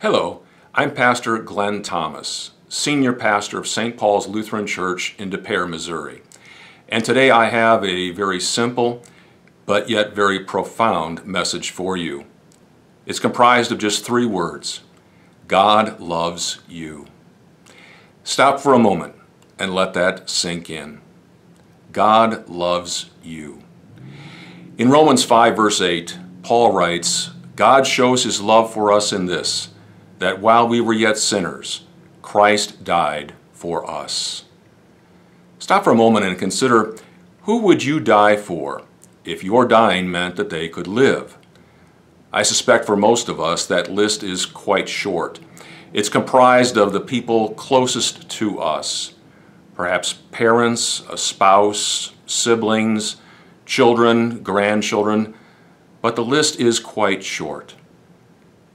Hello, I'm Pastor Glenn Thomas, Senior Pastor of St. Paul's Lutheran Church in Des Peres, Missouri. And today I have a very simple but yet very profound message for you. It's comprised of just three words God loves you. Stop for a moment and let that sink in. God loves you. In Romans 5, verse 8, Paul writes, God shows his love for us in this that while we were yet sinners, Christ died for us. Stop for a moment and consider who would you die for if your dying meant that they could live? I suspect for most of us that list is quite short. It's comprised of the people closest to us, perhaps parents, a spouse, siblings, children, grandchildren, but the list is quite short.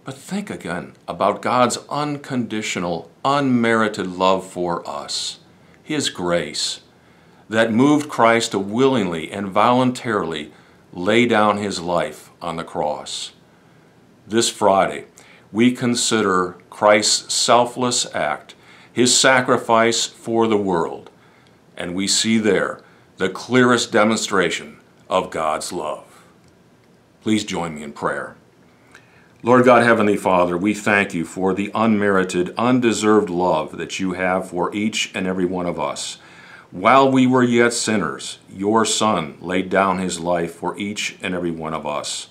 But think again about God's unconditional, unmerited love for us, His grace, that moved Christ to willingly and voluntarily lay down His life on the cross. This Friday, we consider Christ's selfless act, His sacrifice for the world, and we see there the clearest demonstration of God's love. Please join me in prayer. Lord God, Heavenly Father, we thank you for the unmerited, undeserved love that you have for each and every one of us. While we were yet sinners, your Son laid down his life for each and every one of us.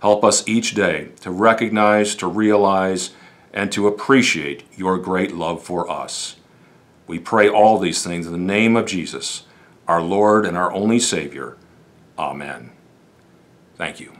Help us each day to recognize, to realize, and to appreciate your great love for us. We pray all these things in the name of Jesus, our Lord and our only Savior. Amen. Thank you.